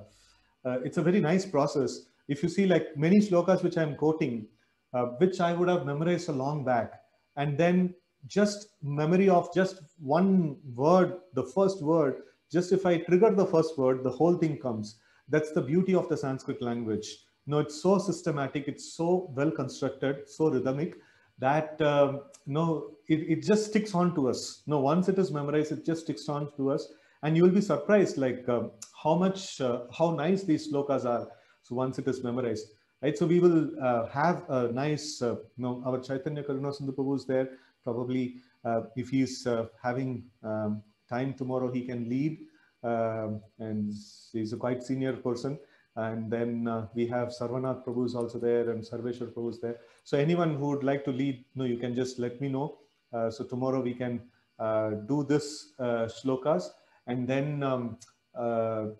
uh, it's a very nice process. If you see like many slokas which I'm quoting, uh, which I would have memorized a long back, and then just memory of just one word, the first word, just if I trigger the first word, the whole thing comes. That's the beauty of the Sanskrit language. No, it's so systematic, it's so well constructed, so rhythmic that um, no, it, it just sticks on to us. No, once it is memorized, it just sticks on to us, and you will be surprised like uh, how much, uh, how nice these slokas are. So once it is memorized, right? So we will uh, have a nice, uh, you know, our Chaitanya Karuna Prabhu is there probably uh, if he's uh, having um, time tomorrow, he can lead. Um, and he's a quite senior person. And then uh, we have Sarvanath Prabhu is also there and Sarveshwar Prabhu is there. So anyone who would like to lead, no, you can just let me know. Uh, so tomorrow we can uh, do this uh, shlokas and then um,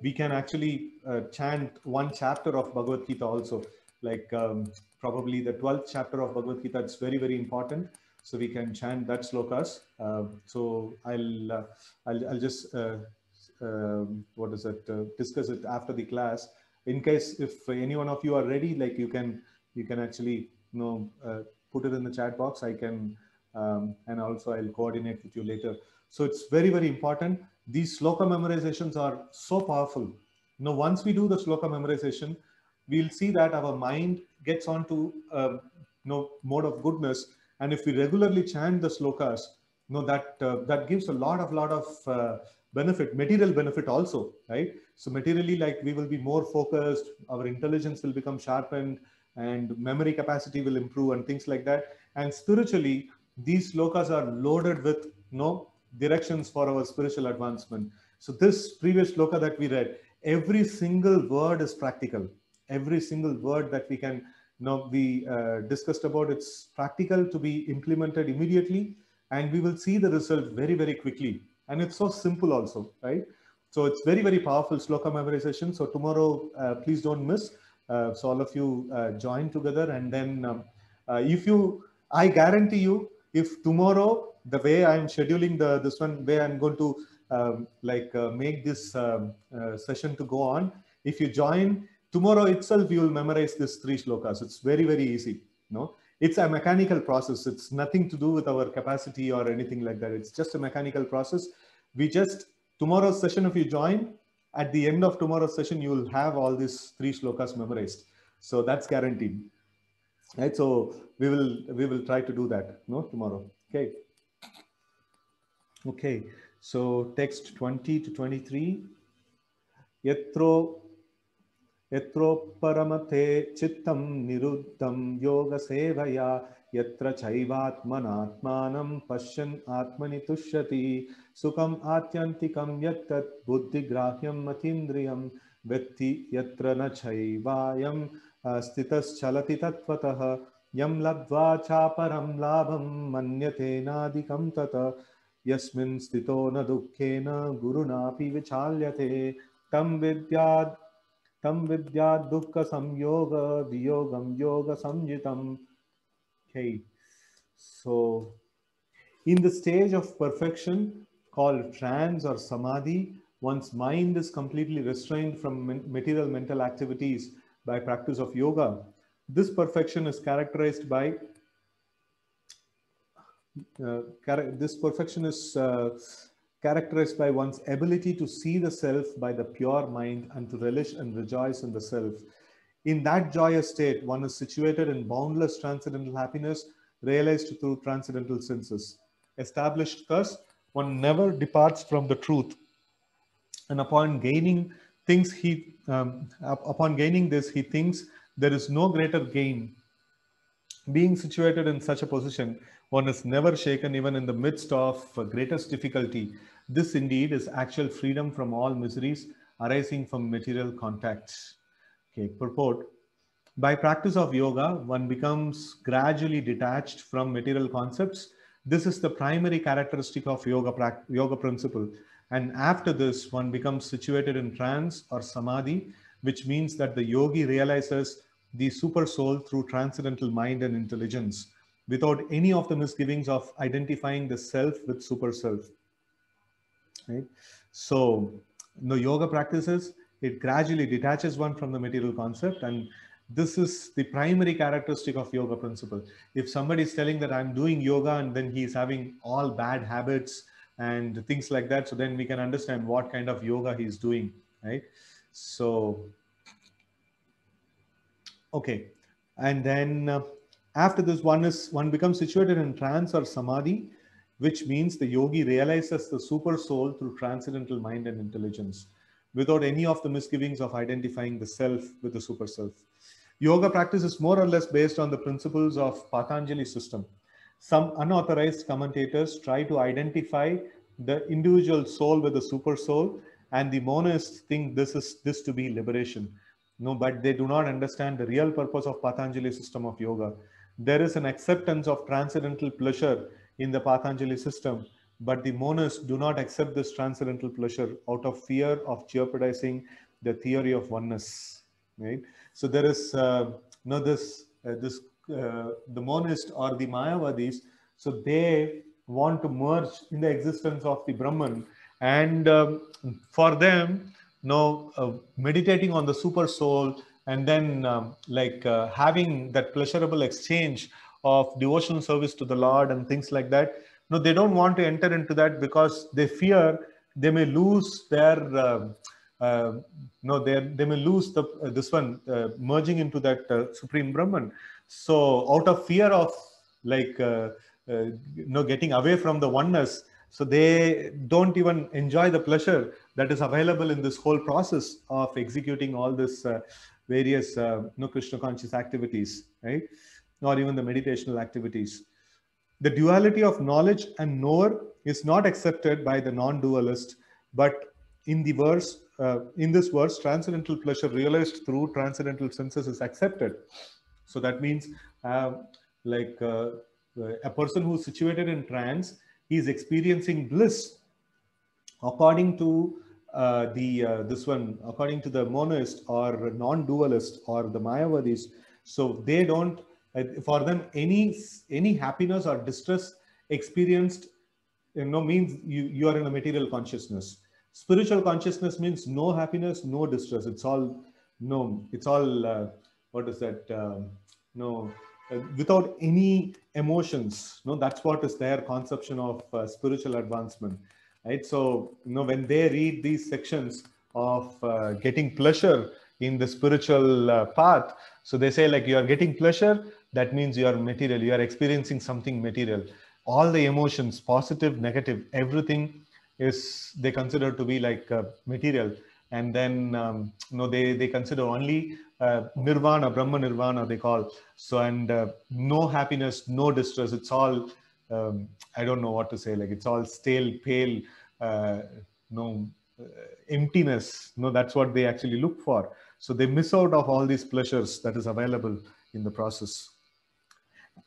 we can actually chant one chapter of Bhagavad Gita also. Like um, probably the 12th chapter of Bhagavad Gita, it's very, very important so we can chant that slokas. Uh, so I'll, uh, I'll, I'll just uh, um, what is it? Uh, discuss it after the class. In case if any one of you are ready, like you can you can actually you know uh, put it in the chat box. I can um, and also I'll coordinate with you later. So it's very very important. These sloka memorizations are so powerful. You once we do the sloka memorization, we'll see that our mind gets onto uh, you know mode of goodness and if we regularly chant the slokas, you know, that, uh, that gives a lot of, lot of uh, benefit, material benefit also, right? So materially, like we will be more focused, our intelligence will become sharpened and memory capacity will improve and things like that. And spiritually, these slokas are loaded with you know, directions for our spiritual advancement. So this previous sloka that we read, every single word is practical. Every single word that we can now we uh, discussed about it's practical to be implemented immediately and we will see the result very, very quickly. And it's so simple also, right? So it's very, very powerful sloka memorization. So tomorrow, uh, please don't miss. Uh, so all of you uh, join together and then um, uh, if you, I guarantee you, if tomorrow, the way I'm scheduling the this one, way I'm going to um, like uh, make this um, session to go on, if you join, tomorrow itself you will memorize this three slokas. It's very, very easy. No, it's a mechanical process. It's nothing to do with our capacity or anything like that. It's just a mechanical process. We just tomorrow's session, if you join, at the end of tomorrow's session, you will have all these three shlokas memorized. So that's guaranteed. Right. So we will we will try to do that. No, tomorrow. Okay. Okay. So text 20 to 23. Yatro यत्रोपरमते चित्तं निरुद्धं योगसेवया यत्र चैवात्मनात्मानं पश्यन् आत्मनि तुष्यति सुखम् आत्यन्तिकं यत्तत्, बुद्धिग्राह्यं मतीन्द्रियं, व्यक्ति यत्र न चैवायं स्थितश्चलति तत्त्वतः, यं लब्ध्वा चापरं लाभं मन्यतेनादिकं तत, यस्मिन् स्थितो न दुःखेन गुरुणापि विचाल्यते, तं dukkha samyoga viyogam yoga samjitam. Okay, so in the stage of perfection called trance or samadhi, one's mind is completely restrained from material mental activities by practice of yoga. This perfection is characterized by uh, this perfection is uh, characterized by one's ability to see the self by the pure mind and to relish and rejoice in the self. In that joyous state, one is situated in boundless transcendental happiness realized through transcendental senses. Established thus, one never departs from the truth. And upon gaining things, he um, upon gaining this, he thinks there is no greater gain. Being situated in such a position, one is never shaken even in the midst of greatest difficulty. This indeed is actual freedom from all miseries arising from material contacts. Okay, purport. By practice of yoga, one becomes gradually detached from material concepts. This is the primary characteristic of yoga, yoga principle. And after this, one becomes situated in trance or samadhi, which means that the yogi realizes the super soul through transcendental mind and intelligence without any of the misgivings of identifying the self with super self. Right? So, the yoga practices, it gradually detaches one from the material concept and this is the primary characteristic of yoga principle. If somebody is telling that i'm doing yoga and then he's having all bad habits and things like that so then we can understand what kind of yoga he's doing right? So okay. And then uh, after this one is one becomes situated in trance or samadhi which means the yogi realizes the super soul through transcendental mind and intelligence without any of the misgivings of identifying the self with the super self Yoga practice is more or less based on the principles of Patanjali system. Some unauthorized commentators try to identify the individual soul with the super soul, and the monists think this is this to be liberation. No, but they do not understand the real purpose of Patanjali system of yoga. There is an acceptance of transcendental pleasure in the Patanjali system, but the monists do not accept this transcendental pleasure out of fear of jeopardizing the theory of oneness. Right? So there is uh, know this uh, this uh, the monist or the Mayavadis. So they want to merge in the existence of the Brahman, and um, for them, know, uh, meditating on the super soul and then um, like uh, having that pleasurable exchange of devotional service to the Lord and things like that. No, they don't want to enter into that because they fear they may lose their uh, no, they they may lose the uh, this one uh, merging into that uh, supreme Brahman. So out of fear of like uh, uh, you know getting away from the oneness, so they don't even enjoy the pleasure that is available in this whole process of executing all this various you know Krishna conscious activities, right? Or even the meditational activities. The duality of knowledge and knower is not accepted by the non-dualist, but in the verse uh, in this verse, transcendental pleasure realized through transcendental senses is accepted. So that means, uh, like uh, a person who is situated in trance, he is experiencing bliss according to uh, the uh, this one, according to the monist or non-dualist or the Mayavadis. So they don't, for them, any any happiness or distress experienced, you know, means you you are in a material consciousness. Spiritual consciousness means no happiness no distress. It's all no it's all uh, what is that um, no uh, without any emotions. No that's what is their conception of uh, spiritual advancement right? So you know when they read these sections of uh, getting pleasure in the spiritual uh, path so they say like you are getting pleasure that means you are material you are experiencing something material. All the emotions positive negative everything is they consider to be like uh, material. And then um, you know they they consider only uh, nirvana brahma nirvana they call. So and uh, no happiness no distress it's all um, i don't know what to say like it's all stale pale uh, no uh, emptiness. No that's what they actually look for. So they miss out of all these pleasures that is available in the process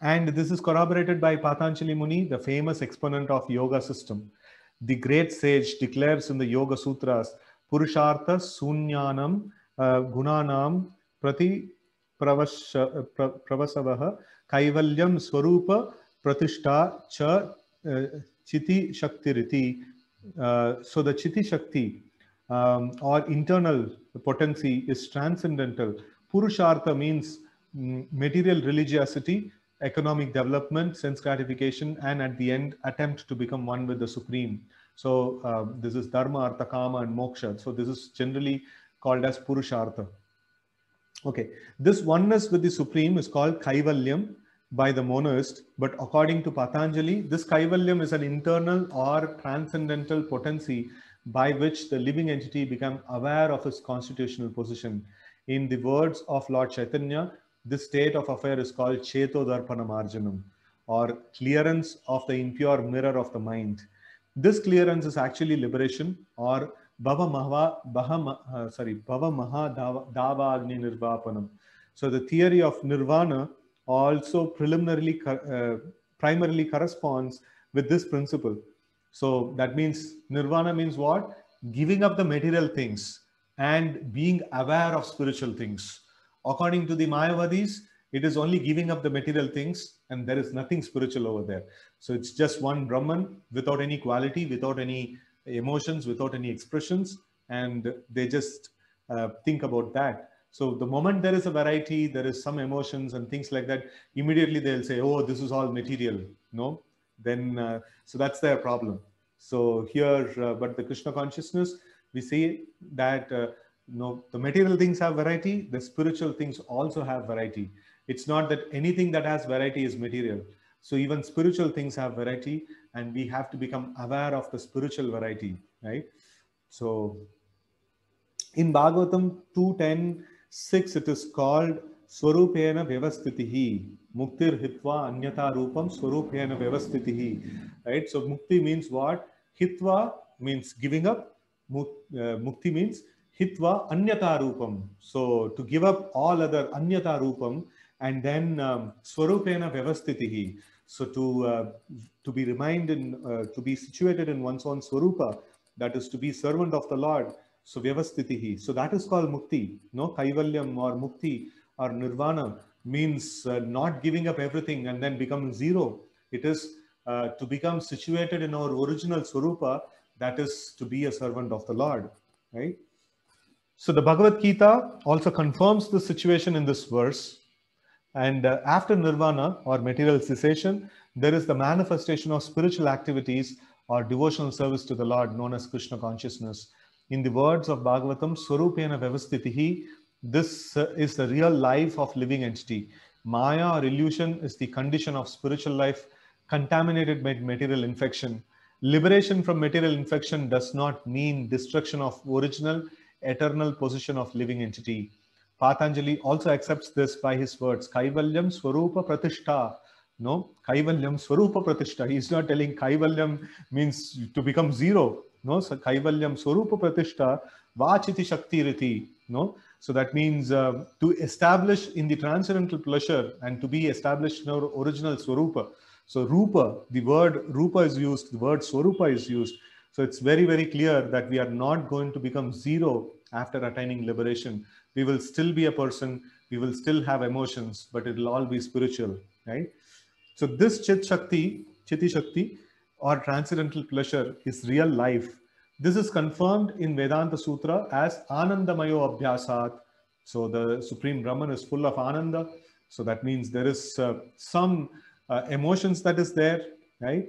and this is corroborated by patanjali muni the famous exponent of yoga system the great sage declares in the Yoga Sutras, Purushartha Sunyanam uh, Gunanam Prati Pravasavaha Kaivalyam Swarupa Pratishta Cha uh, Chiti Shaktiriti. Uh, so the Chiti Shakti um, or internal potency is transcendental. Purushartha means mm, material religiosity, economic development, sense gratification, and at the end, attempt to become one with the Supreme. So um, this is Dharma, Artha, Kama, and Moksha. So this is generally called as Purushartha. Okay, this oneness with the Supreme is called Kaivalyam by the monist, but according to Patanjali, this Kaivalyam is an internal or transcendental potency by which the living entity become aware of its constitutional position. In the words of Lord Chaitanya, this state of affair is called Cheto Darpana Marjanam or clearance of the impure mirror of the mind. This clearance is actually liberation or Bhava Maha, Bhava, uh, sorry, Bhava Maha Dava Agni Nirvapanam. So the theory of nirvana also preliminarily, uh, primarily corresponds with this principle. So that means nirvana means what? Giving up the material things and being aware of spiritual things. According to the Mayavadis, it is only giving up the material things and there is nothing spiritual over there. So it's just one Brahman without any quality, without any emotions, without any expressions, and they just uh, think about that. So the moment there is a variety, there is some emotions and things like that, immediately they'll say, oh, this is all material. No, then, uh, so that's their problem. So here, uh, but the Krishna consciousness, we see that uh, know, the material things have variety, the spiritual things also have variety. It's not that anything that has variety is material. So even spiritual things have variety and we have to become aware of the spiritual variety, right? So in Bhagavatam 2.10, 6, it is called Swarupena Vyavastitihi. Muktir Hitva Anyata Rupam Swarupena Vyavastitihi. Right? So Mukti means what? Hitva means giving up. Uh, mukti means Hitva Anyata Rupam. So to give up all other Anyata Rupam and then um, Swarupena Vyavastitihi. So to uh, to be reminded, uh, to be situated in one's own Swarupa, that is to be servant of the Lord so vyavastitihi. So that is called mukti. No, kaivalyam or mukti or nirvana means uh, not giving up everything and then becoming zero. It is uh, to become situated in our original swarupa, that is to be a servant of the Lord, right? So the Bhagavad Gita also confirms the situation in this verse. And uh, after nirvana or material cessation, there is the manifestation of spiritual activities or devotional service to the Lord known as Krishna consciousness. In the words of Bhagavatam, Swarupena Vyavastitihi, this uh, is the real life of living entity. Maya or illusion is the condition of spiritual life contaminated by material infection. Liberation from material infection does not mean destruction of original eternal position of living entity. Patanjali also accepts this by his words, Kaivalyam Swarupa Pratishtha. No, Kaivalyam Swarupa Pratishtha. He's not telling Kaivalyam means to become zero no so kaivalyam swarupa pratishtha vachiti shakti riti no so that means uh, to establish in the transcendental pleasure and to be established in our original swarupa so rupa the word rupa is used the word swarupa is used so it's very very clear that we are not going to become zero after attaining liberation we will still be a person we will still have emotions but it will all be spiritual right so this chit shakti chiti shakti or transcendental pleasure is real life. This is confirmed in Vedanta Sutra as Anandamayo Abhyasat. So the Supreme Brahman is full of Ananda. So that means there is uh, some uh, emotions that is there, right?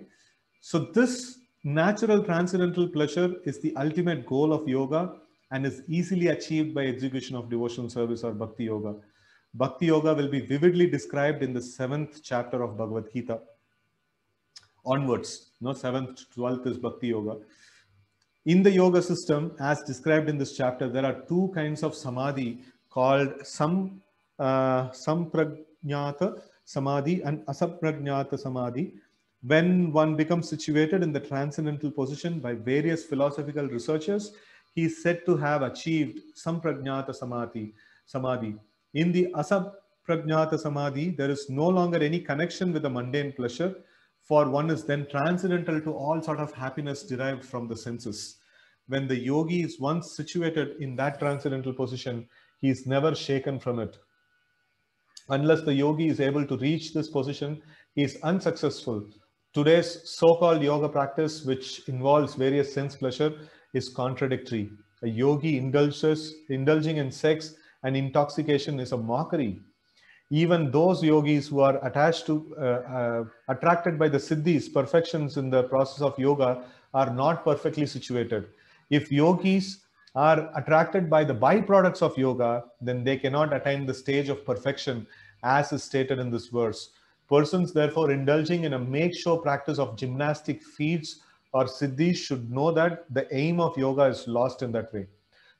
So this natural transcendental pleasure is the ultimate goal of yoga and is easily achieved by execution of devotional service or bhakti yoga. Bhakti yoga will be vividly described in the seventh chapter of Bhagavad Gita onwards. No, seventh to twelfth is Bhakti Yoga. In the yoga system, as described in this chapter, there are two kinds of samadhi called sam, uh, samprajnata samadhi and asaprajnata samadhi. When one becomes situated in the transcendental position by various philosophical researchers, he is said to have achieved samprajnata samadhi. samadhi. In the asaprajnata samadhi, there is no longer any connection with the mundane pleasure for one is then transcendental to all sort of happiness derived from the senses. When the yogi is once situated in that transcendental position, he is never shaken from it. Unless the yogi is able to reach this position, he is unsuccessful. Today's so-called yoga practice, which involves various sense pleasure, is contradictory. A yogi indulges, indulging in sex and intoxication is a mockery even those yogis who are attached to, uh, uh, attracted by the siddhis, perfections in the process of yoga, are not perfectly situated. If yogis are attracted by the byproducts of yoga, then they cannot attain the stage of perfection as is stated in this verse. Persons therefore indulging in a make-show practice of gymnastic feats or siddhis should know that the aim of yoga is lost in that way.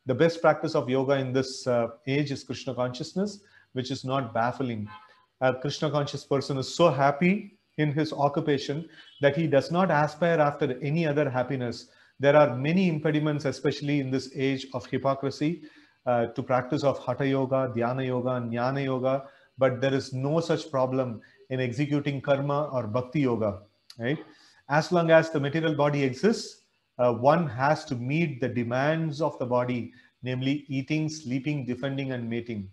The best practice of yoga in this uh, age is Krishna consciousness which is not baffling. A Krishna conscious person is so happy in his occupation that he does not aspire after any other happiness. There are many impediments, especially in this age of hypocrisy. uh, to practice of Hatha Yoga, Dhyana Yoga, Jnana Yoga, but there is no such problem in executing karma or bhakti yoga, right? As long as the material body exists, uh, one has to meet the demands of the body, namely eating, sleeping, defending, and mating.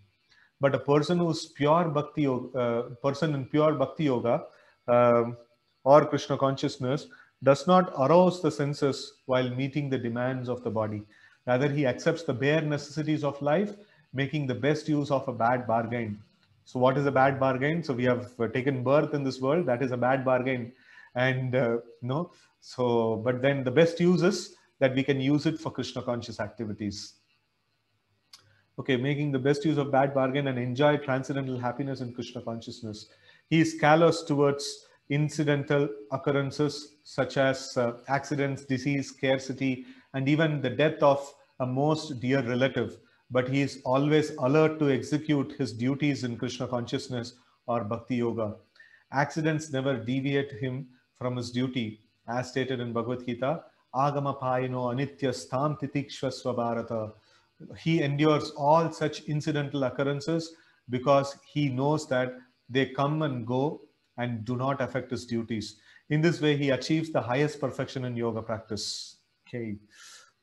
But a person who's pure bhakti yoga, uh, person in pure bhakti yoga um, or Krishna consciousness does not arouse the senses while meeting the demands of the body. Rather, he accepts the bare necessities of life, making the best use of a bad bargain. So, what is a bad bargain? So, we have uh, taken birth in this world. That is a bad bargain, and uh, no. So, but then the best use is that we can use it for Krishna conscious activities. Okay, making the best use of bad bargain and enjoy transcendental happiness in Krishna consciousness. He is callous towards incidental occurrences such as uh, accidents, disease, scarcity, and even the death of a most dear relative. But he is always alert to execute his duties in Krishna consciousness or Bhakti Yoga. Accidents never deviate him from his duty, as stated in Bhagavad Gita. Agama payino anitya stam titikshva bharata. He endures all such incidental occurrences because he knows that they come and go and do not affect his duties. In this way, he achieves the highest perfection in yoga practice. Okay,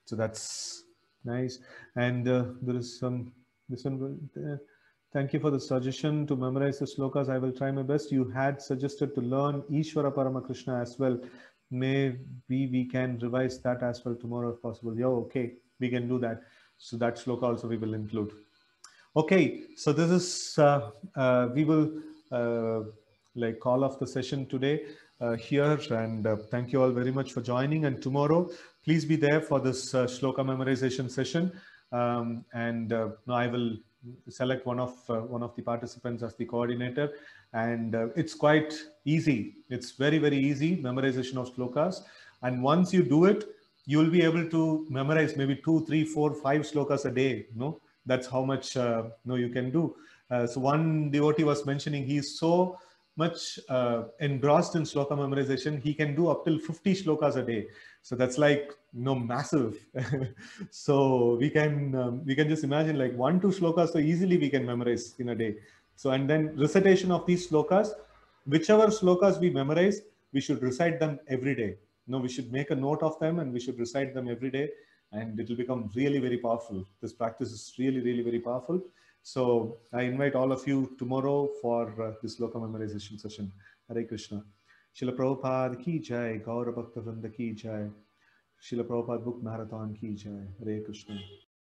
so that's nice. And uh, there is some, this one, uh, thank you for the suggestion to memorize the slokas. I will try my best. You had suggested to learn Ishvara Paramakrishna as well. Maybe we can revise that as well tomorrow if possible. Yeah, okay, we can do that. So that sloka also we will include. Okay, so this is, uh, uh, we will uh, like call off the session today uh, here and uh, thank you all very much for joining and tomorrow please be there for this uh, shloka memorization session. Um, and uh, I will select one of uh, one of the participants as the coordinator. And uh, it's quite easy. It's very very easy memorization of shlokas. And once you do it you'll be able to memorize maybe two three four five shlokas a day you know that's how much uh, you know you can do. So one devotee was mentioning he's so much uh, engrossed in shloka memorization, he can do up till 50 shlokas a day. So that's like you know massive. so we can um, we can just imagine like one two shlokas so easily we can memorize in a day. So and then recitation of these shlokas, whichever shlokas we memorize, we should recite them every day. No, we should make a note of them and we should recite them every day, and it will become really very powerful. This practice is really really very powerful. So I invite all of you tomorrow for uh, this Loka memorization session. Hare Krishna. Srila Prabhupada ki jai, Gaura Vrinda ki jai. Srila Prabhupada book marathon ki jai. Hare Krishna.